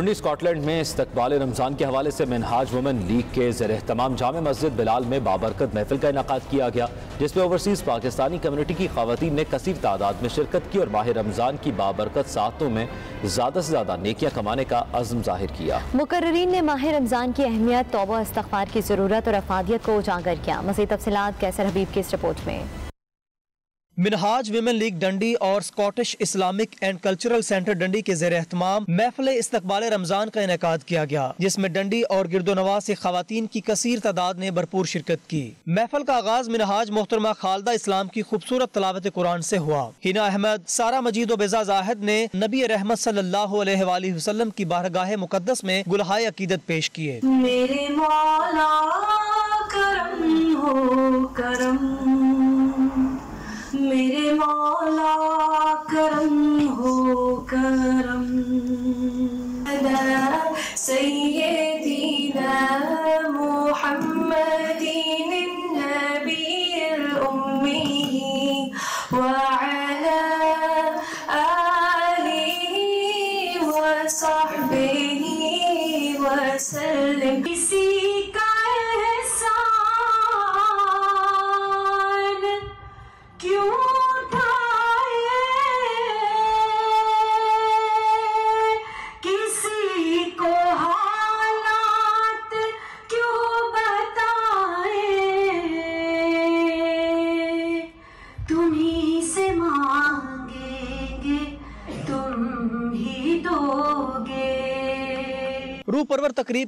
बिरुंडी, Scotland में इस्तकबाल रमज़ान के हवाले से मिनहाज वुमेन लीग के ज़र तमाम जाम मस्जिद बिलाल में बाबरकत महफिल का इनका किया गया, जिसमें ओवरसीज़ पाकिस्तानी कम्युनिटी की खातन ने कसर तादाद में शिरकत की और माह रमज़ान की बाबरकत सातों में ज़्यादा से ज़्यादा नेकियाँ कमाने का अज़म ज़ाहिर किया। मुकर्रीन ने माह रमज़ान की अहमियत, तोबा इस्तफार की ज़रूरत और अफादियत को उजागर किया। मजीद तफसलत कैसर हबीब की इस रिपोर्ट में। मिनहाज विमेन लीग डंडी और Scottish Islamic and cultural centre Dundee के जेर अहतमाम महफिल इस्तकबाल रमज़ान का इनका किया गया जिसमें डंडी और गिरदोनवा से खातन की कसर तादाद ने भरपूर शिरकत की महफल का आगाज़ मिनहाज मोहतरमा खालदा इस्लाम की खूबसूरत तलावत कुरान से हुआ हिना अहमद सारा मजीद बेजा जाहिद ने नबी रहमत वसल्लम की बारगाह मुकदस में गुलहाय अकीदत पेश किए करम हो करम मेरे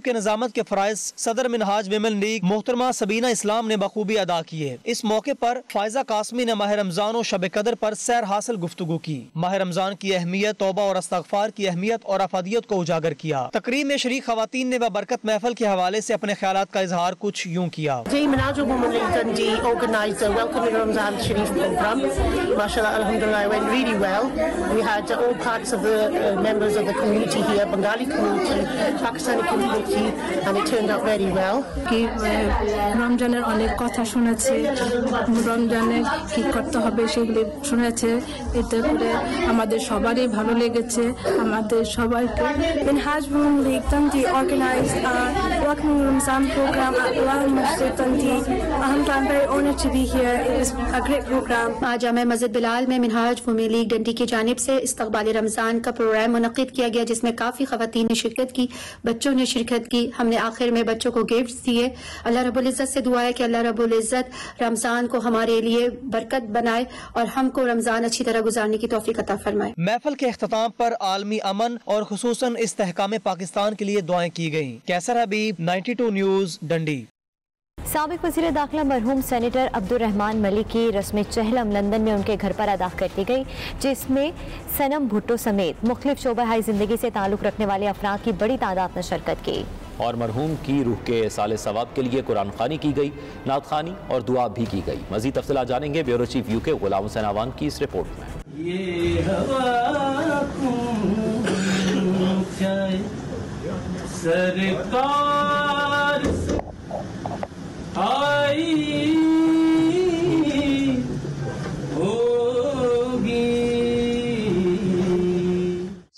मनासिब के निजामत के फ़रज़ सदर मिनहाज विमन लीग मोहतरमा सबीना इस्लाम ने बखूबी अदा किए। इस मौके पर फायजा कासमी ने माह रमज़ान और शब कदर पर सैर हासिल गुफ्तु की। माह रमज़ान की अहमियत, तोबा और अस्तफार की अहमियत और अफादियत को उजागर किया। तकरीब में शरीक खातन ने बरकत महफल के हवाले ऐसी अपने ख्याल का इजहार कुछ यूँ किया। and it turned out very well. কি রমজানের অনেক কথা শুনেছে রমজানে কি করতে হবে সেগুলি শুনেছে এতে করে আমাদের সবারই ভালো লেগেছে আমাদের সবাইকে Minhaj Women League Dundee organised a welcoming Ramzan program at Bilal Masjid Dundee. Alhamdulillah, I'm very honoured to be here. It was a great program. आज जामा मस्जिद बिलाल में मिनहाज वुमेन लीग डंडी की जानब से इस्तकबाल रमज़ान का प्रोग्राम मुनद किया गया जिसमें काफ़ी खवतिन ने शिरकत की बच्चों ने शिरकत की। हमने आखिर में बच्चों को गिफ्ट दिए। अल्लाह रब्बुल इज़्ज़त से दुआ है कि अल्लाह रब्बुल इज़्ज़त रमज़ान को हमारे लिए बरकत बनाए और हमको रमज़ान अच्छी तरह गुजारने की तोफ़ी अता फरमाए। महफल के अख्ताम पर आलमी अमन और खसूसन इस्तेहकाम पाकिस्तान के लिए दुआएँ की गई कैसर हबीब 92 न्यूज़, डंडी। सबक वजी दाखिला मरहूम सेनेटर अब्दुलरहमान मलिक की रस्म चहलम लंदन में उनके घर पर अदा कर दी गई जिसमें सनम भुट्टो समेत मुख्तलिफ़ शोबा हाई ज़िंदगी से ताल्लुक़ रखने वाले अफराद की बड़ी तादाद ने शिरकत की। और मरहूम की रूह के साल सवाब के लिए कुरान खानी की गई नात खानी और दुआ भी की गई। मजीद तफसला जानेंगे ब्यूरो चीफ यू के गुलाम हुसैन आवान की इस रिपोर्ट में। ये हवा सरकार आई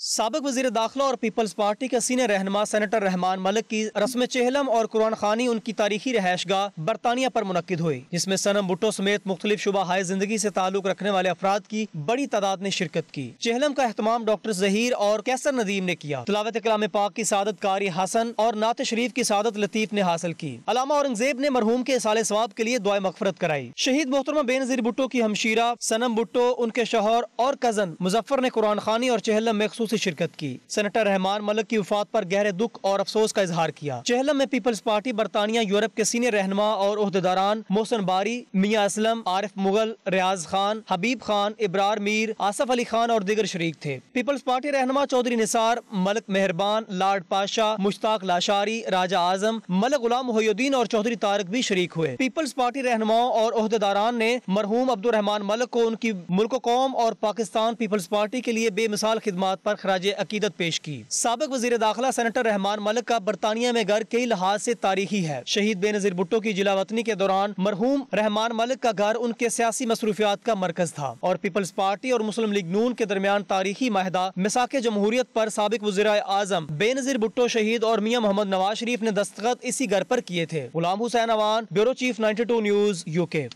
सबक वज़ीर दाखिला और पीपल्स पार्टी के सीनियर रहनमा सेनेटर रहमान मलिक की रस्म चहलम और कुरान खानी उनकी तारीखी रहायश गाह बरतानिया पर मुनद हुई, जिसमें सनम भुट्टो समेत मुख्तलिफ़ शुबा हाय ज़िंदगी से ताल्लुक रखने वाले अफराद की बड़ी तादाद ने शिरकत की। चहलम का अहतमाम डॉक्टर जहीर और कैसर नदीम ने किया। तलावत कलाम पाक की सादत कारी हसन और नात शरीफ की सादत लतीफ ने हासिल की। अलामा औरंगज़ेब ने मरहूम के साल स्वाब के लिए दुआ मगफरत कराई। शहीद मोहतरमा बेनजीर भुट्टो की हमशीरा, सनम भुट्टो, उनके शोहर और कज़न मुजफ्फर ने कुरान खानी और चहलम में खसूसी शिरकत की। सेनेटर रहमान मलिक की वफात पर गहरे दुख और अफसोस का इजहार किया। चहलम में पीपल्स पार्टी, बरतानिया, यूरोप के सीनियर रहनमा और अहदेदारान मोहसन बारी, मियाँ असलम, आरिफ मुगल, रियाज खान, हबीब खान, इब्रार मीर, आसफ अली खान और दीगर शरीक थे। पीपल्स पार्टी रहनमा चौधरी निसार, मलिक मेहरबान, लार्ड पाशाह मुश्ताक लाशारी, राजा आज़म, मलिक गुलाम मोहुद्दीन और चौधरी तारक भी शरीक हुए। पीपल्स पार्टी रहनुमाओं और अहदेदारान ने मरहूम अब्दुलरहमान मलिक को उनकी मुल्क कौम और पाकिस्तान पीपल्स पार्टी के लिए बेमिसाल खिदमात पर खराज अकीदत पेश की। सबक वज़ीर दाखिला सेनेटर रहमान मलिक का बरतानिया में घर कई लिहाज से तारीखी है। शहीद बेनजीर भुट्टो की जिला वतनी के दौरान मरहूम रहमान मलिक का घर उनके सियासी मसरूफियात का मरकज था और पीपल्स पार्टी और मुस्लिम लीग नून के दरमियान तारीखी माहदा मिसाक जमहूरियत पर सबक वज़ीर आज़म, बेनजीर भुट्टो शहीद और मियाँ मोहम्मद नवाज़ शरीफ ने दस्तखत इसी घर पर किए थे। Ghulam Hussain Awan, bureau chief 92 news, UK.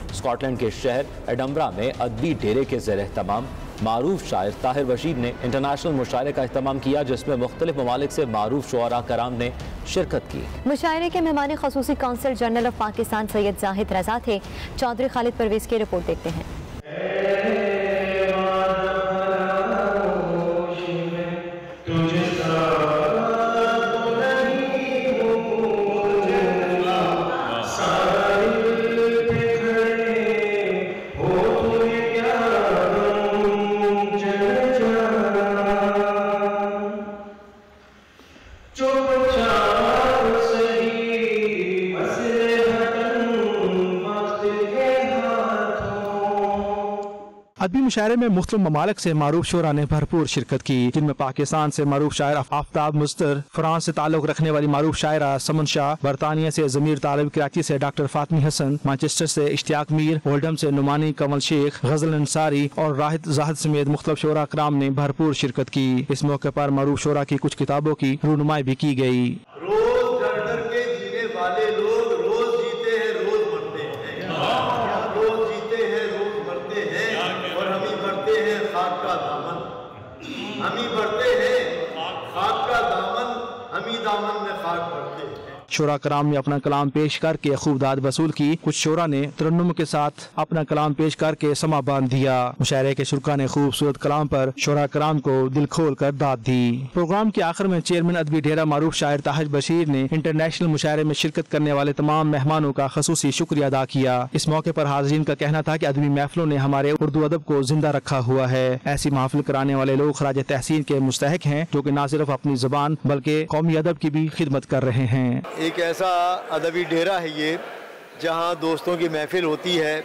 Scotland के शहर एडम्बरा में अदबी डेरे के जेर तमाम मारूफ शायर ताहिर बशीर ने इंटरनेशनल मुशायरे का अहतमाम किया, जिसमें मुख्तलिफ़ ममालिक से मारूफ शुरा कराम ने शिरकत की। मुशायरे के मेहमान खसूसी consul general of Pakistan Syed Zahid Raza थे। चौधरी खालिद परवेज की रिपोर्ट देखते हैं। अदबी मुशायरे में मुख्तु ममालिक से मारूफ शोरा ने भरपूर शिरकत की, जिनमें पाकिस्तान से मारूफ शायर आफ्ताब मुस्तर, फ्रांस से ताल्लुक रखने वाली मारूफ शायरा समन शाह, बरतानिया से जमीर तालब कराची से डॉक्टर फातमी हसन मानचेस्टर से इश्तियाक मीर ओल्डम से नुमानी कमल शेख, गज़ल अंसारी और राहिद जाहिद समेत मुख्तलिफ़ शोरा कराम ने भरपूर शिरकत की। इस मौके पर मारूफ शोरा की कुछ किताबों की रूनुमाई भी की गई रोज डर डर के जीने वाले लोग रोज जीते हैं रोज मरते हैं रोज जीते हैं रोज मरते हैं और हम ही भरते हैं खाक का दामन हम ही भरते हैं खाक का दामन हम ही दामन में खाक भरते हैं शोरा कराम ने अपना कलाम पेश करके खूब दाद वसूल की। कुछ शोरा ने तरन्नुम के साथ अपना कलाम पेश करके समा बाँध दिया। मुशायरे के शुरा ने खूबसूरत कलाम पर शोरा कराम को दिल खोल कर दाद दी। प्रोग्राम के आखिर में चेयरमैन अदबी डेरा मारूफ शायर ताहज बशीर ने इंटरनेशनल मुशायरे में शिरकत करने वाले तमाम मेहमानों का खसूसी शुक्रिया अदा किया। इस मौके पर हाजरीन का कहना था की अदबी महफलों ने हमारे उर्दू अदब को ज़िंदा रखा हुआ है। ऐसी महफिल कराने वाले लोग खराज तहसीन के मुस्तक हैं जो की न सिर्फ़ अपनी जबान बल्कि कौमी अदब की भी खिदमत कर रहे हैं। एक ऐसा अदबी डेरा है ये जहाँ दोस्तों की महफिल होती है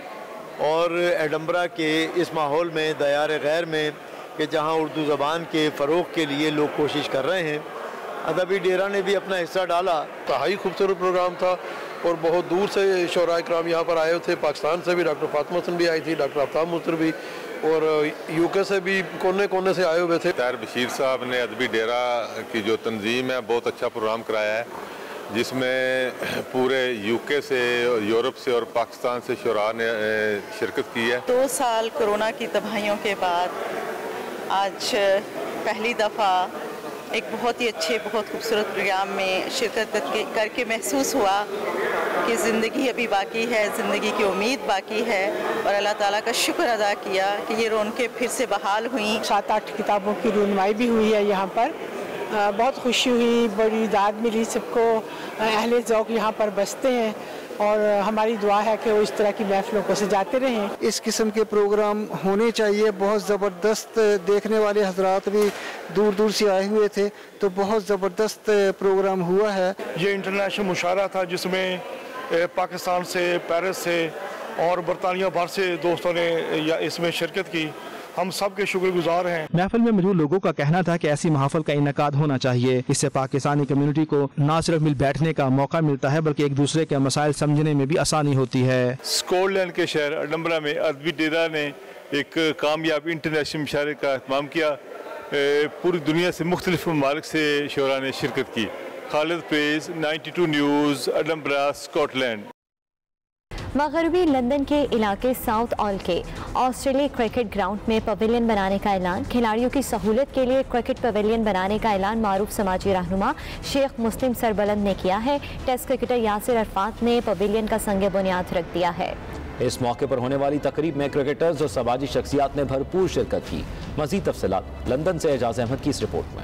और एडम्बरा के इस माहौल में दयार गैर में कि जहाँ उर्दू ज़बान के फ़रोग के लिए लोग कोशिश कर रहे हैं। अदबी डेरा ने भी अपना हिस्सा डाला। इंतहाई खूबसूरत प्रोग्राम था और बहुत दूर से शरा कराम यहाँ पर आए थे। पाकिस्तान से भी डॉक्टर फातमा हसन भी आई थी डॉक्टर आफ्ताब मुस्तर भी और यूके से भी कोने कोने से आए हुए थे। तार बशीर साहब ने अदबी डेरा की जो तंजीम है बहुत अच्छा प्रोग्राम कराया है। जिसमें पूरे यूके से यूरोप से और पाकिस्तान से शुरा ने शिरकत की है। दो साल कोरोना की तबाहियों के बाद आज पहली दफ़ा एक बहुत ही अच्छे बहुत खूबसूरत प्रोग्राम में शिरकत करके महसूस हुआ कि ज़िंदगी अभी बाकी है ज़िंदगी की उम्मीद बाकी है और अल्लाह ताला का शुक्र अदा किया कि ये रौनकें फिर से बहाल हुई। सात आठ किताबों की रूनमाई भी हुई है यहाँ पर। बहुत खुशी हुई बड़ी दाद मिली सबको। अहले ज़ौक यहाँ पर बसते हैं और हमारी दुआ है कि वो इस तरह की महफिलों को सजाते रहें। इस किस्म के प्रोग्राम होने चाहिए। बहुत ज़बरदस्त देखने वाले हजरात भी दूर दूर से आए हुए थे तो बहुत ज़बरदस्त प्रोग्राम हुआ है। ये इंटरनेशनल मुशारा था जिसमें पाकिस्तान से पेरिस से और बरतानिया भर से दोस्तों ने इसमें शिरकत की। हम सब के शुक्रगुजार हैं। महफिल में मौजूद लोगों का कहना था कि ऐसी महाफल का इनका होना चाहिए। इससे पाकिस्तानी कम्युनिटी को न सिर्फ़ मिल बैठने का मौका मिलता है बल्कि एक दूसरे के मसाइल समझने में भी आसानी होती है। स्कॉटलैंड के शहर अडम्बरा में अदबी डेरा ने एक कामयाब इंटरनेशनल मुशारे का अहतमाम किया। पूरी दुनिया से मुख्तलिफ़ ममालिक से शोरा ने शिरकत की। खालिद पेज 92 न्यूज़ अडम्बरा स्कॉटलैंड। मगरबी लंदन के इलाके साउथ ऑल के ऑस्ट्रेलिया क्रिकेट ग्राउंड में पवेलियन बनाने का ऐलान। खिलाड़ियों की सहूलत के लिए क्रिकेट पवेलियन बनाने का ऐलान मारूफ समाजी रहनुमा शेख मुस्लिम सरबलंद ने किया है। टेस्ट क्रिकेटर यासिर अरफात ने पवेलियन का संग बुनियाद रख दिया है। इस मौके पर होने वाली तकरीब में क्रिकेटर्स और समाजी शख्सियात ने भरपूर शिरकत की। मजीद तफसलात लंदन से एजाज अहमद की इस रिपोर्ट में।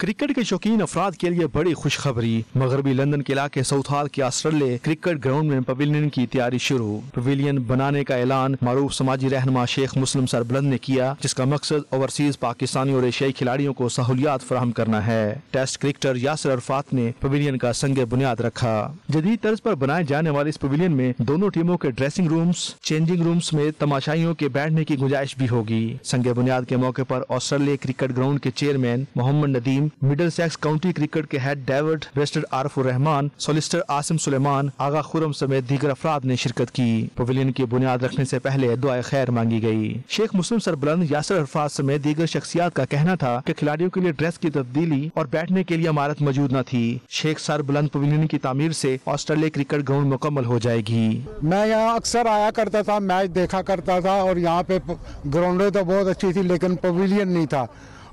क्रिकेट के शौकीन अफराद के लिए बड़ी खुशखबरी। मगरबी लंदन के इलाके साउथहाल के आस्ट्रेलिया क्रिकेट ग्राउंड में पवेलियन की तैयारी शुरू। पवेलियन बनाने का ऐलान मारूफ समाजी रहनमा शेख मुस्लिम सरबलंद ने किया, जिसका मकसद ओवरसीज पाकिस्तानी और एशियाई खिलाड़ियों को सहूलियात फराहम करना है। टेस्ट क्रिकेटर यासर अरफात ने पवेलियन का संग बुनियाद रखा। जदीद तर्ज पर बनाए जाने वाले इस पवेलियन में दोनों टीमों के ड्रेसिंग रूम्स, चेंजिंग रूम्स में तमाशाइयों के बैठने की गुंजाइश भी होगी। संग बुनियाद के मौके पर ऑस्ट्रेलिया क्रिकेट ग्राउंड के chairman Mohammad Nadeem Middlesex county cricket के हेड डेविड रेस्टर आरफुर रहमान सोलिस्टर आसिम सुलेमान आगा खुरम समेत दीगर अफराद ने शिरकत की। पवेलियन की बुनियाद रखने ऐसी पहले दुआ खैर मांगी गई शेख मुस्लिम सरबलंद यासर अरफाज समेत दीगर शख्सियात का कहना था की खिलाड़ियों के लिए ड्रेस की तब्दीली और बैठने के लिए इमारत मौजूद न थी। शेख सरबलंद पवेलियन की तमीर ऐसी ऑस्ट्रेलिया क्रिकेट ग्राउंड मुकम्मल हो जाएगी। मैं यहाँ अक्सर आया करता था मैच देखा करता था और यहाँ पे ग्राउंड तो बहुत अच्छी थी, लेकिन पवेलियन नहीं था।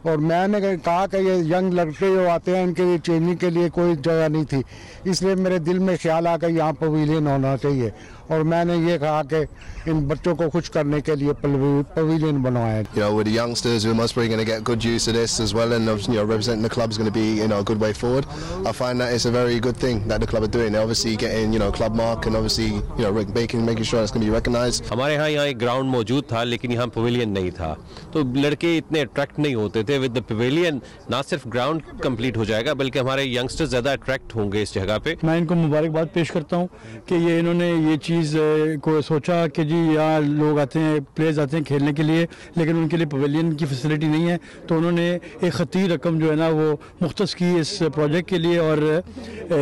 और मैंने कहा कि ये यंग लड़के जो आते हैं, इनके लिए ट्रेनिंग के लिए कोई जगह नहीं थी। इसलिए मेरे दिल में ख्याल आ कि यहाँ पवेलियन होना चाहिए। और मैंने ये कहा कि इन बच्चों को खुश करने के लिए पवेलियन बनवाया You know, with the youngsters who must be going to get good use of this as well, and you know, representing the club is going to be you know a good way forward. I find that it's a very good thing that the club are doing. They're obviously getting you know club mark and obviously you know making making sure it's going to be recognised. हमारे यहाँ यहाँ एक ground मौजूद था लेकिन यहाँ pavilion नहीं था तो लड़के इतने अट्रैक्ट नहीं होते थे विद द पवेलियन ना सिर्फ़ ग्राउंड कंप्लीट हो जाएगा बल्कि हमारे यंगस्टर्स ज़्यादा अट्रैक्ट होंगे इस जगह पे मैं इनको मुबारकबाद पेश करता हूँ कि ये इन्होंने ये चीज़ को सोचा कि जी यहाँ लोग आते हैं प्लेयर्स आते हैं खेलने के लिए लेकिन उनके लिए पवेलियन की फैसिलिटी नहीं है। तो उन्होंने एक खती रकम जो है ना वो मुख्त की इस प्रोजेक्ट के लिए और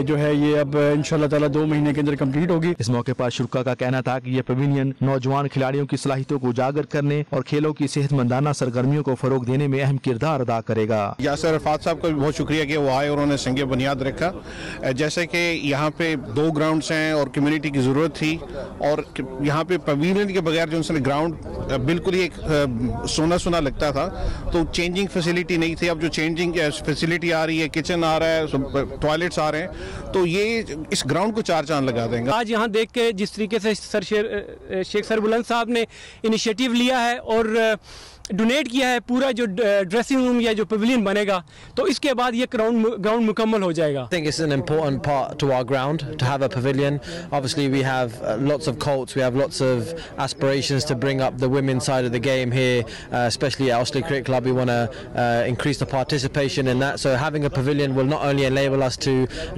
जो है ये अब इन ताला दो महीने के अंदर कंप्लीट होगी। इस मौके पर शुरा का कहना था कि यह पवेलियन नौजवान खिलाड़ियों की सलाहितों को उजागर करने और खेलों की सेहतमंदाना सरगर्मियों को फरोग देने में अहम किरदार अदा करेगा। यासर अरफात साहब का भी बहुत शुक्रिया कि वो आए और उन्होंने संग बुनियाद रखा। जैसे कि यहाँ पे दो ग्राउंड्स हैं और कम्युनिटी की ज़रूरत थी। और यहाँ पे पवीलियन के बगैर जो उनसे ग्राउंड बिल्कुल ही एक सोना सोना लगता था। तो चेंजिंग फैसिलिटी नहीं थी। अब जो चेंजिंग फैसिलिटी आ रही है किचन आ रहा है टॉयलेट्स आ रहे हैं तो ये इस ग्राउंड को चार चाँद लगा देंगे। आज यहाँ देख के जिस तरीके से सर शेख सरबुलंद साहब ने इनिशिएटिव लिया है और डोनेट किया है पूरा जो ड्रेसिंग रूम या जो पवेलियन बनेगा तो इसके बाद ये ग्राउंड ग्राउंड मुकम्मल हो जाएगा I think it's an important part to our ground to have a pavilion. Obviously, we have uh, lots of Colts, we have lots of aspirations to bring up the women's side of the game here, uh, especially at Osley Cricket Club. We want to uh, increase the participation in that. So having a pavilion will not only enable us to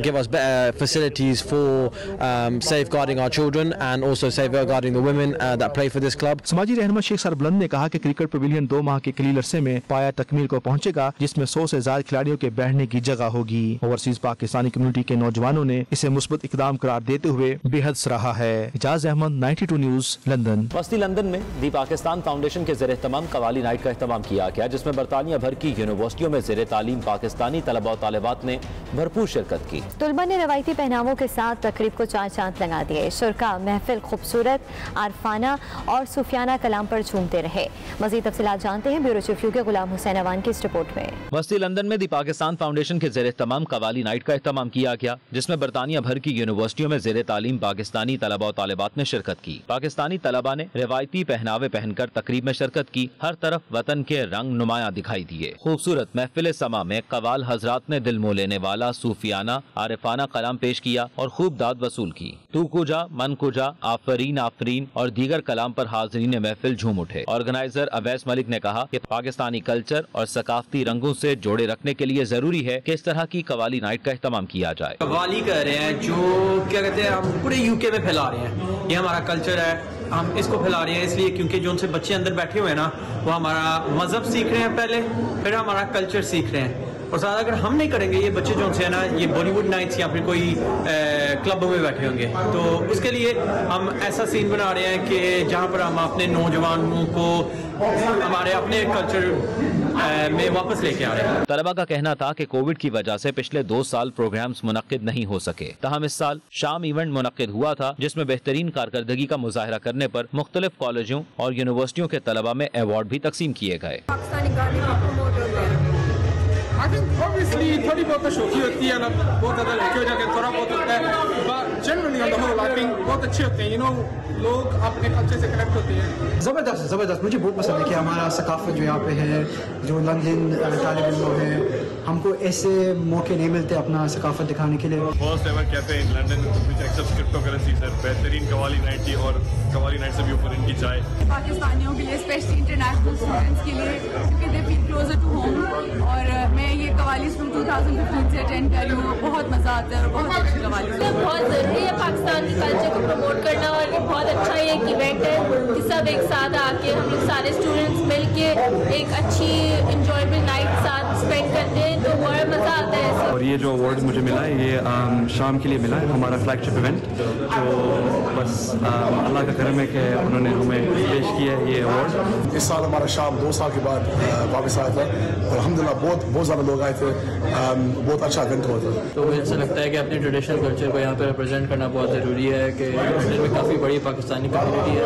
give us better facilities for um, safeguarding our children and also safeguarding the women uh, that play for this club. समाजी रहनमा शेख सरबलंद ने कहा कि cricket pavilion दो माह के कलील अरसे में पाया तकमील को पहुंचेगा जिसमें सौ से ज़्यादा खिलाड़ियों के बैठने की जगह होगी। ओवरसीज पाकिस्तानी कम्युनिटी के नौजवानों ने इसे मुस्बत इकदाम करार देते हुए बेहद सराहा है। Ijaz Ahmed 92 news London. वस्ती लंदन में दी पाकिस्तान फाउंडेशन के जेर तमाम कवाली नाइट का अहतमाम किया गया जिसमें बरतानिया भर की यूनिवर्सिटियों में जेर तालीम पाकिस्तानी तलबा और तालिबात ने भरपूर शिरकत की। तुलबा ने रवायती पहनावों के साथ तकरीब को चार चाँद लगा दिए। शुरा महफिल खूबसूरत आरफाना और सुफियाना कलाम पर झूमते रहे। मजीद तफसी जानते हैं, ब्यूरो चीफ के गुलाम हुसैन अवान की इस रिपोर्ट में। वस्ती लंदन में दी पाकिस्तान फाउंडेशन के जेर तमाम कवाली नाइट का अहतमाम किया गया, जिसमें बरतानिया भर की यूनिवर्सिटियों में जेर तालीम पाकिस्तानी तलबा और तालिबात ने शिरकत की। पाकिस्तानी तलबा ने रिवायती पहनावे पहनकर तकरीब में शिरकत की, हर तरफ़ वतन के रंग नुमाया दिखाई दिए। खूबसूरत महफिल समा में कवाल हजरात ने दिल मोह लेने वाला सूफियाना आरिफाना कलाम पेश किया और खूब दाद वसूल की। तू कुजा, मन कुजा, आफरीन आफरीन और दीगर कलाम पर हाजरीन महफिल झूम उठे। ऑर्गेनाइजर अवैस मलिक ने कहा कि पाकिस्तानी कल्चर और सकाफती रंगों से जोड़े रखने के लिए ज़रूरी है कि इस तरह की कवाली नाइट का अहतमाम किया जाए। कवाली कह रहे हैं जो, क्या कहते हैं, हम पूरे यूके में फैला रहे हैं। ये हमारा कल्चर है, हम इसको फैला रहे हैं इसलिए क्योंकि जो उनसे बच्चे अंदर बैठे हुए हैं ना, वो हमारा मज़हब सीख रहे हैं पहले, फिर हमारा कल्चर सीख रहे हैं। और साथ अगर हम नहीं करेंगे ये बच्चे जो है ना ये बॉलीवुड नाइट्स या फिर कोई क्लब में बैठे होंगे। तो उसके लिए हम ऐसा सीन बना रहे हैं कि जहाँ पर हम अपने नौजवानों को हमारे अपने कल्चर में वापस लेके आ रहे हैं। तलबा का कहना था कि कोविड की वजह से पिछले दो साल प्रोग्राम्स मुनद नहीं हो सके। तहम इस साल शाम इवेंट मुनद हुआ था जिसमें बेहतरीन कारकर्दगी का मुजाहरा करने पर मुख्तलिफ़ कॉलेजों और यूनिवर्सिटियों के तलबा में अवार्ड भी तकसीम किए गए। आई थोड़ी बहुत शौकी होती है ना बहुत ज़्यादा लड़के जाके थोड़ा बहुत होता है but generally on the whole I think बहुत अच्छे होते हैं यू नो लोग अपने कल्चर से कनेक्ट होते हैं। ज़बरदस्त ज़बरदस्त। मुझे बहुत पसंद है कि हमारा सकाफत जो यहाँ पे है, जो लंदन तालब हैं हमको ऐसे मौके नहीं मिलते अपना सकाफत दिखाने के लिए। First ever cafe in London which accepts cryptocurrency sir बेहतरीन कवाली नाइट और कवाली नाइट से भी ऊपर इनकी चाय। पाकिस्तानियों के लिए स्पेशली इंटरनेशनल स्टूडेंट्स के लिए क्योंकि they feel closer to home और मैं ये कवाली फ्रॉम 2015 से अटेंड कर रही हूँ। बहुत मज़ा आता है और बहुत अच्छी कवाली बहुत ज़रूरी है पाकिस्तान के कल्चर को प्रमोट करना और ये बहुत अच्छा ये एक इवेंट है कि सब एक साथ आके हम लोग सारे स्टूडेंट्स मिल के एक अच्छी इंजॉयबल नाइट साथ स्पेंड करते हैं तो बहुत मज़ा आता है और ये जो अवार्ड मुझे मिला है ये आम, शाम के लिए मिला है हमारा फ्लैगशिप इवेंट तो बस अल्लाह का करम है कि उन्होंने हमें पेश किया है ये अवार्ड इस साल हमारा शाम दो साल के बाद अ, वापस आया था। और अलहमदिल्ला बहुत बहुत ज़्यादा लोग आए थे। अम, बहुत अच्छा इवेंट हुआ था। तो मुझे ऐसा लगता है कि अपने ट्रेडिशनल कल्चर को यहाँ पर रिप्रेजेंट करना बहुत ज़रूरी है कि में काफ़ी बड़ी पाकिस्तानी कम्युनिटी है।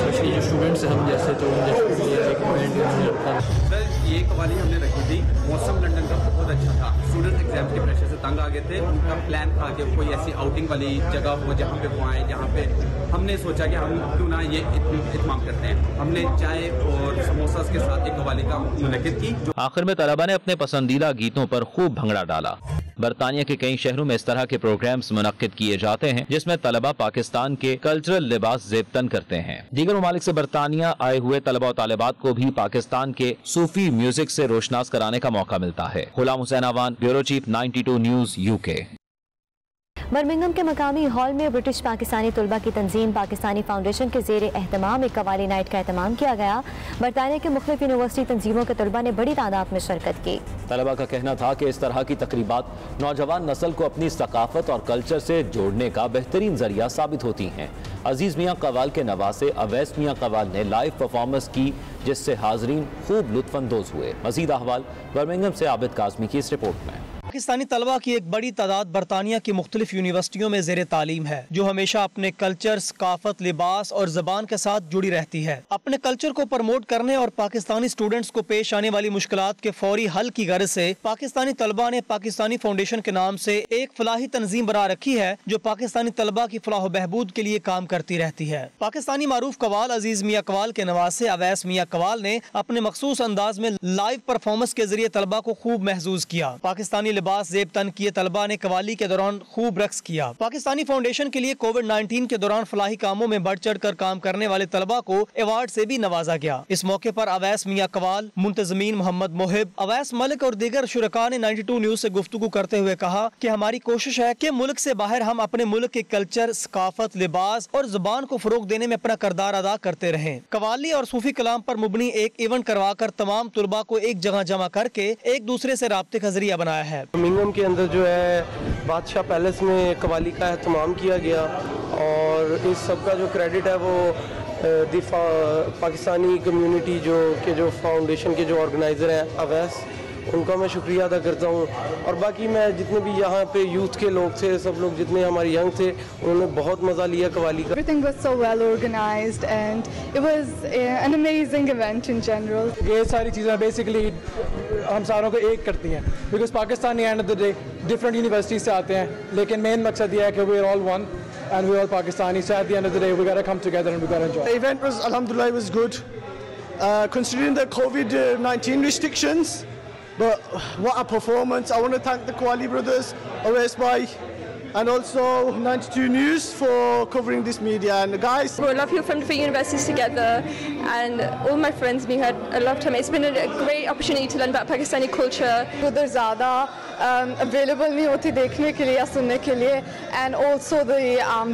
स्पेशली जो स्टूडेंट्स हैं हम जैसे तो उन जैसे है ये कवाली हमने थी मौसम लंदन का बहुत अच्छा था। स्टूडेंट एग्ज़ाम के प्रेशर तंग आ गए थे। उनका प्लान था कि कोई ऐसी आउटिंग वाली जगह हो जहाँ पे वो आए, जहाँ पे हमने सोचा कि हम क्यों ना ये इतमाम करते हैं। हमने चाय और समोसा के साथ एक कवाली का मुनद की आखिर में तलबा ने अपने पसंदीदा गीतों पर खूब भंगड़ा डाला। बरतानिया के कई शहरों में इस तरह के प्रोग्राम्स मुनद किए जाते हैं, जिसमें तलबा पाकिस्तान के कल्चरल लिबास जेबतन करते हैं। दीगर ममालिक से बरतानिया आए हुए तलबा और तालिबात को भी पाकिस्तान के सूफी म्यूज़िक से रोशनास कराने का मौका मिलता है। Ghulam Hussain Awan bureau chief 92 news UK Birmingham के मकामी हॉल में ब्रिटिश पाकिस्तानी तलबा की तंजीम पाकिस्तानी फाउंडेशन के जेर अहतमाम एक कवाली नाइट का अहतमाम किया गया। बरतानिया के मुख्तु यूनिवर्सिटी तंजीमों के तलबा ने बड़ी तादाद में शिरकत की। तलबा का कहना था कि इस तरह की तकरीबात नौजवान नस्ल को अपनी सकाफत और कल्चर से जोड़ने का बेहतरीन ज़रिया साबित होती हैं। अज़ीज़ मियाँ कवाल के नवासे अवैस मियाँ कवाल ने लाइव परफॉर्मेंस की जिससे हाजरीन खूब लुत्फानंदोज हुए। मजीद अहवाल बर्मिंगम से आबिद काजमी की इस रिपोर्ट में। पाकिस्तानी तलबा की एक बड़ी तादाद बरतानिया की मुख्तलिफ़ यूनिवर्सिटियों में जेर तालीम है, जो हमेशा अपने कल्चर सकाफत लिबास और जबान के साथ जुड़ी रहती है। अपने कल्चर को प्रमोट करने और पाकिस्तानी स्टूडेंट्स को पेश आने वाली मुश्किल के फौरी हल की गर्ज से पाकिस्तानी तलबा ने पाकिस्तानी फाउंडेशन के नाम से एक फलाही तंजीम बना रखी है, जो पाकिस्तानी तलबा की फलाह बहबूद के लिए काम करती रहती है। पाकिस्तानी मारूफ कवाल अज़ीज़ मियाँ कवाल के नवासे अवैस मियाँ कवाल ने अपने मखसूस अंदाज में लाइव परफॉर्मेंस के ज़रिए तलबा को खूब महसूस किया। पाकिस्तानी लिबास जेब तन किए तलबा ने कवाली के दौरान खूब रक्स किया। पाकिस्तानी फाउंडेशन के लिए कोविड 19 के दौरान फलाही कामों में बढ़ चढ़ कर काम करने वाले तलबा को अवार्ड से भी नवाजा गया। इस मौके पर अवैस मियाँ कवाल, मुंतजमीन मोहम्मद मोहिब, अवैस मलिक और दीगर शुरा ने 92 न्यूज़ ऐसी गुफ्तु करते हुए कहा की हमारी कोशिश है की मुल्क ऐसी बाहर हम अपने मुल्क के कल्चर, सकाफत, लिबास और ज़ुबान को फरोग देने में अपना करदार अदा करते रहे। कवाली और सूफी कलाम आरोप मुबनी एक इवेंट करवा कर तमाम तलबा को एक जगह जमा करके एक दूसरे ऐसी रबते का ज़रिया बनाया है। बर्मिंगम के अंदर जो है, बादशाह पैलेस में कवाली का अहतमाम किया गया और इस सब का जो क्रेडिट है वो दिफा, पाकिस्तानी कम्युनिटी जो के जो फाउंडेशन के जो ऑर्गेनाइज़र हैं अवैस उनका मैं शुक्रिया अदा करता हूँ। और बाकी मैं जितने भी यहाँ पे यूथ के लोग थे सब लोग जितने हमारे यंग थे उन्होंने बहुत मज़ा लिया कवाली का। Everything was so well organised and it was an amazing event in general ये सारी चीज़ें बेसिकली हम सारों को एक करती हैं। Because Pakistani and the different universities से आते हैं लेकिन मेन मकसद यह है कि we are all one and we are all Pakistani so at the end of the day we got to come together and we got enjoy the event was अल्हम्दुलिल्लाह was good Uh, considering the COVID-19 restrictions, But what a performance. I want to thank the Kuali brothers, OSY, and also 92 News for covering this media. And the guys. Well, a lot of people from different universities together, and all my friends, we had a lot of time. It's been a great opportunity to learn about Pakistani culture. Gudar Zada, available नहीं होती देखने के लिए या सुनने के लिए and also the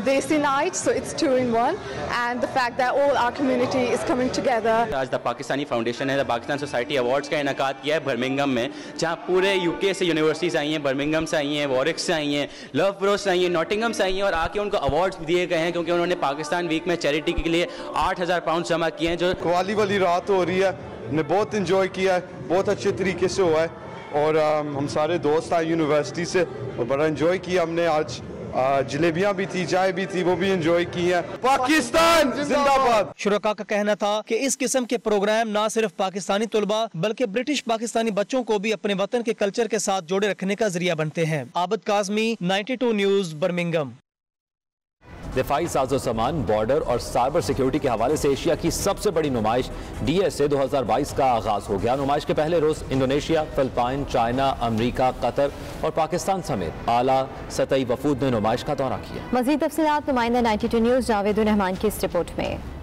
desi night so it's two in one and the fact that all our community is coming together आज द पाकिस्तानी फाउंडेशन है द पाकिस्तान सोसाइटी अवार्ड्स का इनका किया है बर्मिंगम में जहाँ पूरे यूके से यूनिवर्सिटीज़ आई हैं बर्मिंगम से आई हैं वॉरिक से आई हैं लव से आई हैं नॉटिंगम से आई हैं और आके उनको अवार्ड्स दिए गए हैं क्योंकि उन्होंने पाकिस्तान वीक में चैरिटी के लिए आठ हज़ार पाउंड जमा किए हैं जो कवाली वाली रात हो रही है हमने बहुत इंजॉय किया है बहुत अच्छे तरीके से हुआ है। और um, हम सारे दोस्त आए यूनिवर्सिटी से और बड़ा इंजॉय किया हमने आज। जलेबियाँ भी थी चाय भी थी वो भी इंजॉय की है। पाकिस्तान जिंदाबाद। शुरा का कहना था कि इस किस्म के प्रोग्राम न सिर्फ़ पाकिस्तानी तलबा बल्कि ब्रिटिश पाकिस्तानी बच्चों को भी अपने वतन के कल्चर के साथ जोड़े रखने का ज़रिया बनते हैं। आबद काजमी 92 न्यूज़ बर्मिंगम दिफाई साजो सामान, बॉर्डर और साइबर सिक्योरिटी के हवाले से एशिया की सबसे बड़ी नुमाइश डी एस ए दो हज़ार बाईस का आगाज़ हो गया। नुमाइश के पहले रोज Indonesia, Philippine, China, America, Qatar और पाकिस्तान समेत आला सतई वफूद ने नुमाइश का दौरा किया। मजीद तफसी नुमाइंदा ninety two news Javed Rahman की इस रिपोर्ट में।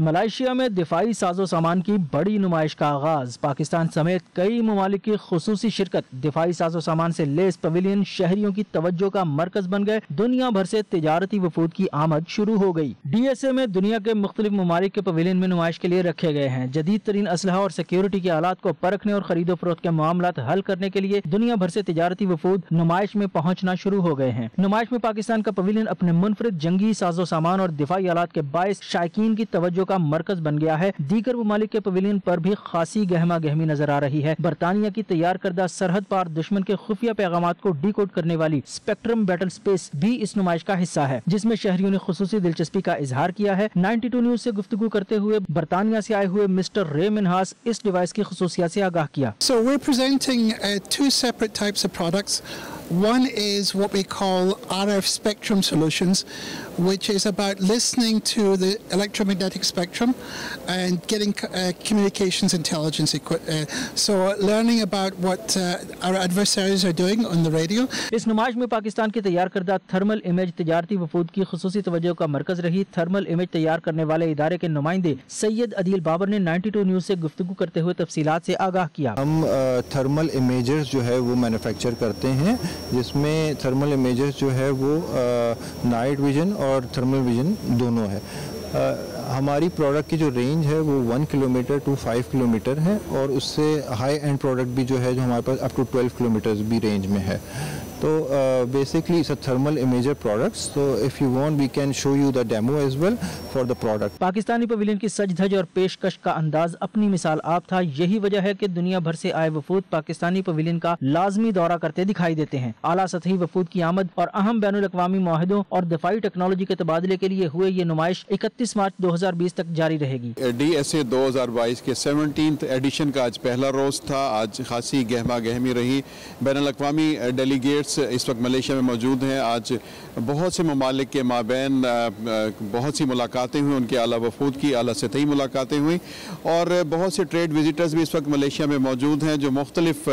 मलाइशिया में दिफाई साजो सामान की बड़ी नुमाइश का आगाज़। पाकिस्तान समेत कई ममालिक की खसूसी शिरकत दिफाई साजो सामान से लेस पवेलियन शहरियों की तवज्जो का मरकज बन गए। दुनिया भर से तजारती वफूद की आमद शुरू हो गई। डी एस ए में दुनिया के मुख्तलिफ़ ममालिक के पवेलियन में नुमाइश के लिए रखे गए हैं। जदीद तरीन असलहा और सिक्योरिटी के आलात को परखने और खरीदो फरोख्त के मामला हल करने के लिए दुनिया भर से तजारती वफूद नुमाइश में पहुँचना शुरू हो गए हैं। नुमाइश में पाकिस्तान का पवेलियन अपने मुनफरद जंगी साजो सामान और दिफाई आलात के बायस शायकीन की तवज्जो का मरकज बन गया है। दीगर ममालिक के पवेलियन पर भी खासी गहमा गहमी नज़र आ रही है। बरतानिया की तैयार करदा सरहद पार दुश्मन के खुफिया पैगाम को डी कोड करने वाली स्पेक्ट्रम बैटल स्पेस भी इस नुमाइश का हिस्सा है जिसमें शहरियों ने खसूसी दिलचस्पी का इजहार किया है। 92 न्यूज़ ऐसी गुफ्तगू करते हुए बरतानिया ऐसी आए हुए मिस्टर रे मिनहास इस डिवाइस की खसूसियात ऐसी आगाह किया। So we're presenting uh, two separate types of products. One is what we call RF spectrum solutions, which is about listening to the electromagnetic spectrum and getting uh, communications intelligence. equi- Uh, so learning about what uh, our adversaries are doing on the radio. इस नुमाइश में पाकिस्तान की तैयार करदा thermal image तजारती वफूद की खसूसी तवज्जो का मरकज रही थर्मल इमेज तैयार करने वाले इदारे के नुमाइंदे सैयद अदील बाबर ने 92 न्यूज से गुफ्तगू करते हुए तफसीलात से आगाह किया हम थर्मल इमेजर्स जो है वो मैन्युफैक्चर करते हैं जिसमें थर्मल इमेजेस जो है वो नाइट विजन और थर्मल विजन दोनों है। आ, हमारी प्रोडक्ट की जो रेंज है वो one kilometre to five kilometre है और उससे हाई एंड प्रोडक्ट भी जो है जो हमारे पास अप टू ट्वेल्व किलोमीटर्स भी रेंज में है। तो basically it's a thermal imager products तो if you want we can show you the demo as well for the product Pakistani pavilion की सज धज और पेशकश का अंदाज अपनी मिसाल आप था। यही वजह है कि दुनिया भर से आए वफूद पाकिस्तानी पवेलियन का लाजमी दौरा करते दिखाई देते हैं। आला सतही वफूद की आमद और अहम बैन अवी माहिदों और दफाई टेक्नोलॉजी के तबादले के लिए हुए ये नुमाइश इकतीस मार्च दो हज़ार बीस तक जारी रहेगी। डी एस ए दो हज़ार बाईस के सेवनटीन एडिशन का आज पहला रोज़ था। आज खासी गहमा गहमी रही बैन अवी डेलीगेट्स इस वक्त मलेशिया में मौजूद हैं। आज बहुत से ममालिक के माबेन बहुत सी मुलाकातें हुई, उनके अला वफूद की अला सतही मुलाकातें हुई। और बहुत से ट्रेड विजिटर्स भी इस वक्त मलेशिया में मौजूद हैं, जो मुख्तलिफ़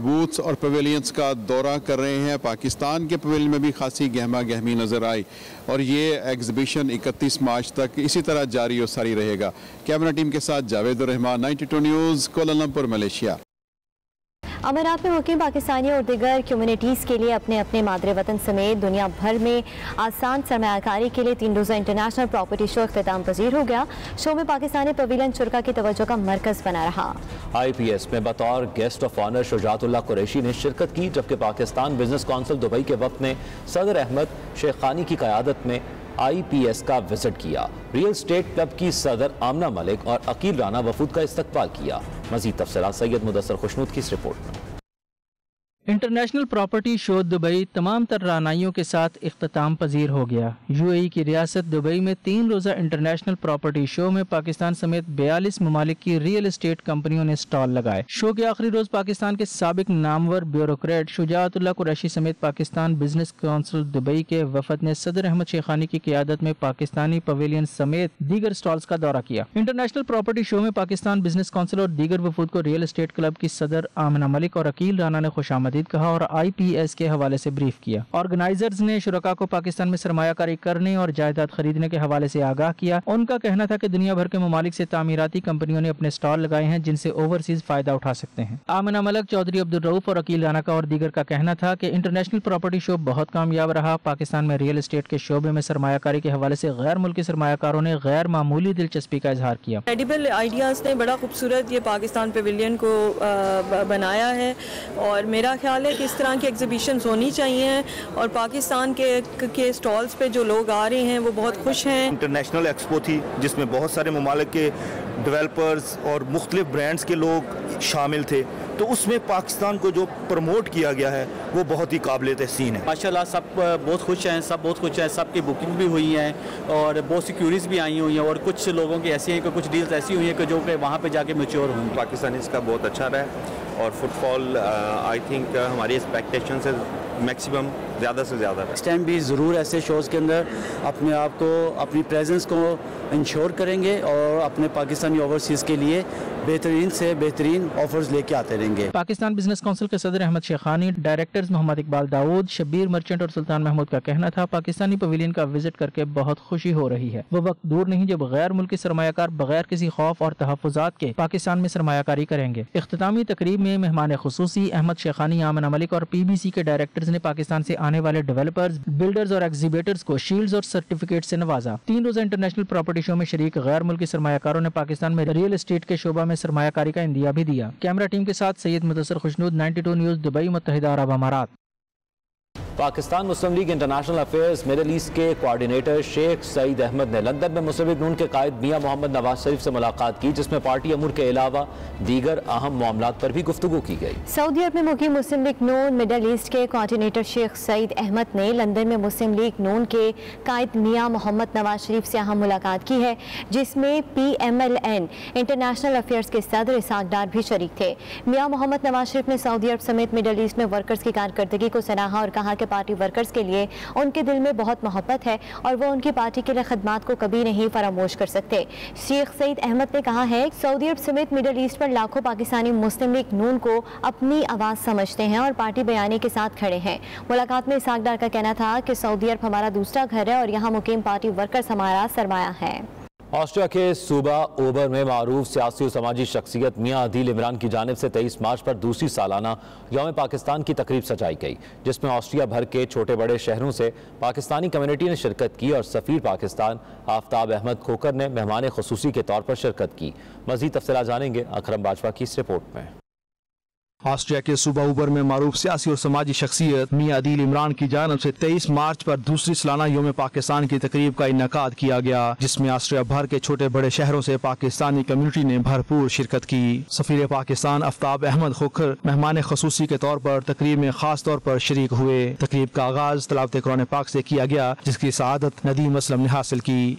बूथ्स और पवेलियंस का दौरा कर रहे हैं। पाकिस्तान के पवेलियन में भी खासी गहमा गहमी नज़र आई और ये एग्जीबिशन 31 मार्च तक इसी तरह जारी और सारी रहेगा। कैमरा टीम के साथ Javed Rahman 92 news Kuala Lumpur Malaysia. अमीरात में मुकीम पाकिस्तानी और दिगर कम्युनिटीज़ के लिए अपने अपने मादरे वतन समेत दुनिया भर में आसान सरमाकारी के लिए तीन रोज़ा इंटरनेशनल प्रॉपर्टी शो अख्ताम पजीर हो गया। शो में पाकिस्तानी पवेलियन चुरका की तवज्जो का मरकज़ बना रहा। आई पी एस में बतौर guest of honour Shujaatullah Qureshi ने शिरकत की, जबकि पाकिस्तान बिज़नेस कौंसिल दुबई के वक्त ने सदर अहमद शेख खानी की क़्यादत में आई पी एस का विज़िट किया। रियल स्टेट क्लब की सदर आमना मलिक और अकील राना वफूद का इस्तकबाल किया। मजीद तफसरा सैयद मुदसर खुशनूद की इस रिपोर्ट में। इंटरनेशनल प्रॉपर्टी शो दुबई तमाम तर रानाइयों के साथ अख्ताम पजीर हो गया। यूएई की रियासत दुबई में तीन रोज़ा इंटरनेशनल प्रॉपर्टी शो में पाकिस्तान समेत बयालीस ममालिक की रियल इस्टेट कंपनियों ने स्टॉल लगाए। शो के आखिरी रोज पाकिस्तान के सबक नामवर ब्यूरोक्रेट शुजातुल्ला कुरैशी समेत पाकिस्तान बिज़नेस काउंसिल दुबई के वफद ने सदर अहमद शेखानी की क्यादत में पाकिस्तानी पवेलियन समेत दीगर स्टॉल्स का दौरा किया। इंटरनेशनल प्रॉपर्टी शो में पाकिस्तान बिज़नेस काउंसिल और दीगर वफूद को रियल इस्टेट क्लब की सदर आमना मलिक और अकील राना ने खुश आमदीद कहा और आई पी एस के हवाले से ब्रीफ किया। ऑर्गेनाइजर्स ने शुरा को पाकिस्तान में सरमाकारी करने और जायदाद खरीदने के हवाले से आगाह किया। उनका कहना था कि दुनिया भर के ममालिक से तामीराती कंपनियों ने अपने स्टॉल लगाए हैं, जिनसे ओवरसीज फ़ायदा उठा सकते हैं। आमना मलक, चौधरी अब्दुल रऊफ और अकील राना का और दीगर का कहना था कि इंटरनेशनल प्रॉपर्टी शो बहुत कामयाब रहा। पाकिस्तान में रियल एस्टेट के शोबे में सरमाकारी के हवाले से गैर मुल्की सरमाकारों ने गैर मामूली दिलचस्पी का इजहार किया। एडिबल आइडियाज़ ने बड़ा खूबसूरत ये पाकिस्तान पेविलियन को बनाया है और मेरा ख्याल है कि इस तरह की एग्जीबिशंस होनी चाहिए और पाकिस्तान के के स्टॉल्स पे जो लोग आ रहे हैं वो बहुत खुश हैं। इंटरनेशनल एक्सपो थी जिसमें बहुत सारे ममालिक के डेवलपर्स और मुख्तलिफ़ ब्रांड्स के लोग शामिल थे। तो उसमें पाकिस्तान को जो प्रमोट किया गया है वो बहुत ही काबिल तहसीन है। माशाल्लाह सब बहुत खुश हैं सब बहुत खुश हैं सब की बुकिंग भी हुई हैं और बहुत सी सिक्योरिटीज़ भी आई हुई हैं और कुछ लोगों की ऐसी हैं कि कुछ डील्स ऐसी हुई हैं कि जो कि वहाँ पे जाके मेच्योर होंगी पाकिस्तान इसका बहुत अच्छा रहा है। और फुटफॉल आई थिंक हमारी एक्सपेक्टेशन से मैक्सिमम ज़्यादा से ज़्यादा। इस टाइम भी ज़रूर ऐसे शोज़ के अंदर अपने आप को, अपनी प्रेजेंस को इंश्योर करेंगे और अपने पाकिस्तानी ओवरसीज़ के लिए बेहतरीन से बेहतरीन ऑफर्स लेके आते रहेंगे। पाकिस्तान बिज़नेस काउंसिल के सदर अहमद शेखानी डायरेक्टर्स मोहम्मद इकबाल दाऊद शबीर मर्चेंट और सुल्तान महमूद का कहना था, पाकिस्तानी पवेलियन का विज़िट करके बहुत खुशी हो रही है। वो वक्त दूर नहीं, जब गैर मुल्की सरमाकार बगैर किसी खौफ और तहफात के पाकिस्तान में सरमाकारी करेंगे। इख्तामी तकरीब में मेहमान खसूसी अहमद शेखानी, आमना मलिक और पी बी सी के डायरेक्टर्स ने पाकिस्तान से आने वाले डेवलपर्स बिल्डर्स और एग्जीबिटर्स को शील्ड और सर्टिफिकेट से नवाजा। तीन रोजा इंटरनेशनल प्रॉपर्टी शो में शरीक गैर मुल्की सरमाकारों ने पाकिस्तान में रियल एस्टेट के शोबा में सरमाकारी का इंदिया भी दिया। कैमरा टीम के साथ सैयद मुदसर खुशनूद 92 न्यूज़, दुबई मुतहदा अरब अमारात। Pakistan Muslim League international affairs Middle East के कोऑर्डिनेटर शेख सईद अहमद ने लंदन में मुस्लिम नून के कायद मियाँ मोहम्मद नवाज़ शरीफ से मुलाकात की, जिसमें पार्टी अमूर के अलावा दीगर अहम मामला पर भी गुफ्तु की गई। सऊदी अरब में मुकीम Muslim League Noon Middle East के कोऑर्डिनेटर शेख सईद अहमद ने लंदन में मुस्लिम लीग नून के कायद मियाँ मोहम्मद नवाज़ शरीफ से अहम मुलाकात की है, जिसमें P M L N, international affairs के सदर इसाक डार भी शरीक थे। मियाँ मोहम्मद नवाज़ शरीफ ने सऊदी अरब समेत मिडल ईस्ट में वर्कर्स की कारकर्दगी को सराहा और कहा कि पार्टी वर्कर्स के लिए उनके दिल में बहुत मोहब्बत है और वो उनकी पार्टी के लिए खदमात को कभी नहीं फरामोश कर सकते। शेख सईद अहमद ने कहा है, सऊदी अरब समेत मिडल ईस्ट पर लाखों पाकिस्तानी मुस्लिम लीग नून को अपनी आवाज़ समझते हैं और पार्टी बयानी के साथ खड़े हैं। मुलाकात में इसाकदार का कहना था कि सऊदी अरब हमारा दूसरा घर है और यहाँ मुकीम पार्टी वर्कर्स हमारा सरमाया है। ऑस्ट्रिया के सूबा ओबर में मरूफ सियासी और समाजी शख्सियत मियाँ अदील इमरान की जानब से तेईस मार्च पर दूसरी सालाना यौम पाकिस्तान की तकरीब सजाई गई, जिसमें ऑस्ट्रिया भर के छोटे बड़े शहरों से पाकिस्तानी कम्युनिटी ने शिरकत की और सफ़ीर पाकिस्तान आफ्ताब अहमद खोकर ने मेहमान खसूसी के तौर पर शिरकत की। मजीद तफसला जानेंगे अखरम बाजवा की इस रिपोर्ट में। ऑस्ट्रिया के सूबा उबर में मारूफ सियासी और समाजी शख्सियत मियाँ अदील इमरान की जानब से 23 मार्च पर दूसरी सालाना योम पाकिस्तान की तकरीब का इनका किया गया, जिसमें ऑस्ट्रिया भर के छोटे बड़े शहरों से पाकिस्तानी कम्युनिटी ने भरपूर शिरकत की। सफीर पाकिस्तान आफ्ताब अहमद खोखर मेहमान खसूसी के तौर पर तकरीब में खास तौर पर शरीक हुए। तकरीब का आगाज़ तलावत कुरान पाक से किया गया, जिसकी शहादत नदीम असलम ने हासिल की।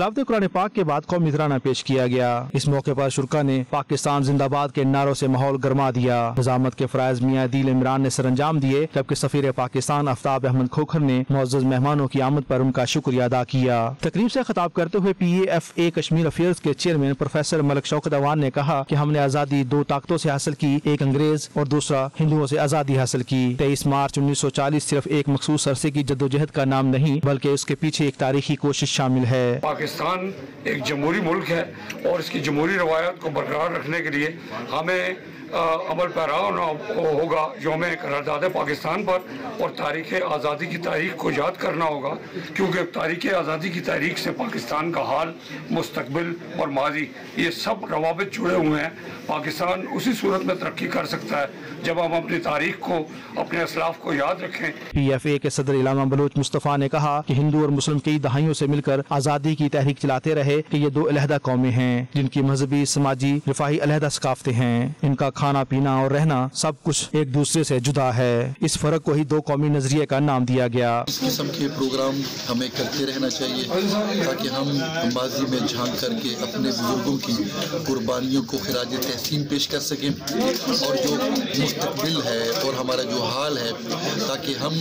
तलावत कुरान पाक के बाद कौमी तराना पेश किया गया। इस मौके पर शुरा ने पाकिस्तान जिंदाबाद के नारों से माहौल गरमा दिया। निजामत के फराज मियाँ दिल इमरान ने सर अंजाम दिए, जबकि सफीर पाकिस्तान आफ्ताब अहमद खोखर ने मोजज मेहमानों की आमद पर उनका शुक्रिया अदा किया। तकरीब से खिताब करते हुए P A F A Kashmir affairs के चेयरमैन प्रोफेसर मलक शौकत अवान ने कहा की हमने आज़ादी दो ताकतों से हासिल की, एक अंग्रेज़ और दूसरा हिंदुओं से आज़ादी हासिल की। तेईस मार्च उन्नीस सौ चालीस सिर्फ़ एक मखसूस अरसे की जद्दोजहद का नाम नहीं, बल्कि उसके पीछे एक तारीखी कोशिश शामिल है। पाकिस्तान एक जमहूरी मुल्क है और इसकी जमहूरी रवायत को बरकरार रखने के लिए हमें अमल पैरा होना होगा योम करारदाद पाकिस्तान पर और तारीख आज़ादी की तारीख को याद करना होगा, क्योंकि तारीख आज़ादी की तारीख से पाकिस्तान का हाल मुस्तबिल और माजी, ये सब रवाबित जुड़े हुए हैं। पाकिस्तान उसी सूरत में तरक्की कर सकता है, जब हम अपनी तारीख को, अपने असलाफ को याद रखें। पी एफ़ ए के सदर इलामा बलोच मुस्तफ़ा ने कहा कि हिंदू और मुस्लिम कई दहाइयों से मिलकर आज़ादी की तहरीक चलाते रहे कि ये दो अलहदा कौमें हैं, जिनकी मजहबी, समाजी, रिफाही अलहदा सकाफते हैं। इनका खाना पीना और रहना सब कुछ एक दूसरे से जुदा है। इस फ़र्क को ही दो कौमी नज़रिए का नाम दिया गया। इस किस्म के प्रोग्राम हमें करते रहना चाहिए ताकि हम माजी में झाँक करके अपने बुज़ुर्गों की कुर्बानियों को खराज तहसीन पेश कर सकें। और जो मुस्तबिल है और हमारा जो हाल है ताकि हम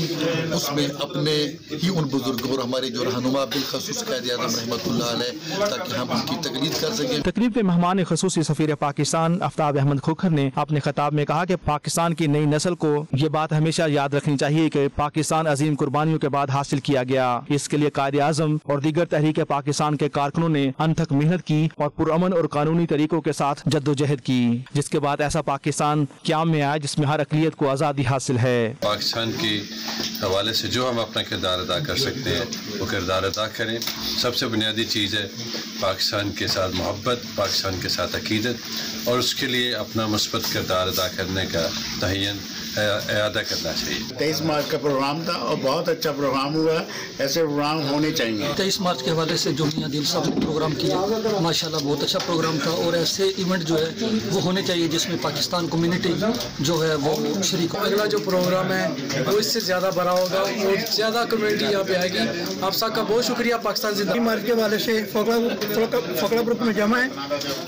उसमें अपने ही उन बुज़ुर्गों और हमारे जो रहनुमा बिलखसूस कैद आज़म रहमत ताकि हम उनकी तकलीफ़ कर सकें। तकरीब के मेहमान खसूसी सफीर पाकिस्तान आफ्ताब अहमद खोखर ने अपने खिताब में कहा कि पाकिस्तान की नई नस्ल को ये बात हमेशा याद रखनी चाहिए कि पाकिस्तान अजीम कुर्बानियों के बाद हासिल किया गया। इसके लिए कायद आज़म और दीगर तहरीक पाकिस्तान के कारकुनों ने अनथक मेहनत की और पुरअमन और कानूनी तरीकों के साथ जद्दोजहद की। जिसके बाद ऐसा पाकिस्तान क्याम में आया जिसमें हर अकलीत को आज़ादी हासिल है। पाकिस्तान के हवाले से जो हम अपना किरदार अदा कर सकते हैं, वो किरदार अदा करें। सबसे बुनियादी चीज़ है पाकिस्तान के साथ मोहब्बत, पाकिस्तान के साथ अकीदत और उसके लिए अपना मुस्बत किरदार अदा करने का तयन अदा करना चाहिए। तेईस मार्च का प्रोग्राम था और बहुत अच्छा प्रोग्राम हुआ ऐसे प्रोग्राम होने चाहिए। तेईस मार्च के हवाले से जो मियाँ दिल साहब ने प्रोग्राम किया। माशाल्लाह बहुत अच्छा प्रोग्राम था और ऐसे इवेंट जो है वो होने चाहिए जिसमें पाकिस्तान कम्युनिटी जो है वो शरीक अगला जो प्रोग्राम है वो इससे ज़्यादा बड़ा होगा और ज़्यादा कम्युनिटी यहाँ पे आएगी। आप सबका बहुत शुक्रिया पाकिस्तान ज़िंदा। मार्च के हवाले से फकड़ा ग्रुप में जमा है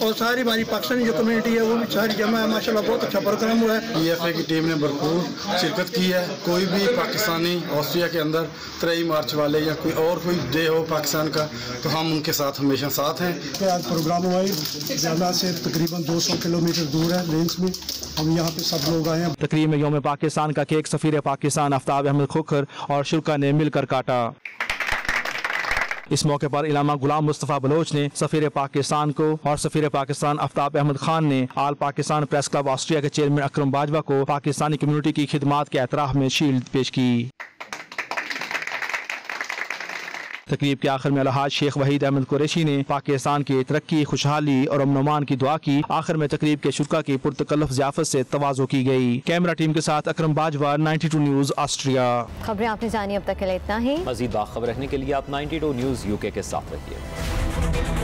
और सारी हमारी पाकिस्तानी जो कम्युनिटी है वो भी सारी जमा है। माशाल्लाह बहुत अच्छा प्रोग्राम हुआ है। पी की टीम ने भरपूर शिरकत की है। कोई भी पाकिस्तानी ऑस्ट्रिया के अंदर तेई मार्च वाले या कोई और कोई डे हो पाकिस्तान का तो हम उनके साथ हमेशा साथ हैं। आज प्रोग्राम हुआ है। ज़्यादा से तकरीबन 200 किलोमीटर दूर है रेंज में। हम यहाँ पे सब लोग आए हैं। तकरीबन में योम पाकिस्तान का केक सफीर पाकिस्तान आफ्ताब अहमद खोखर और शुल्का ने मिलकर काटा। इस मौके पर इलामा गुलाम मुस्तफ़ा बलोच ने सफीर पाकिस्तान को और सफीर पाकिस्तान आफ्ताब अहमद खान ने all Pakistan press club Austria के चेयरमैन अक्रम बाजवा को पाकिस्तानी कम्युनिटी की खिदमत के एतराफ़ में शील्ड पेश की। तकरीब के आखिर में अलहाज शेख वहीद अहमद कुरैशी ने पाकिस्तान की तरक्की खुशहाली और अमनमान की दुआ की। आखिर में तकरीब के शुरा की पुरतकल्फ जियाफत से तोज़ो की गई। कैमरा टीम के साथ अक्रम बाजवा 92 न्यूज़ ऑस्ट्रिया। खबरें आपने जानी अब तक के लिए इतना ही। मजीद बाखबर रहने के लिए आप 92 न्यूज़ यू के साथ रहिए।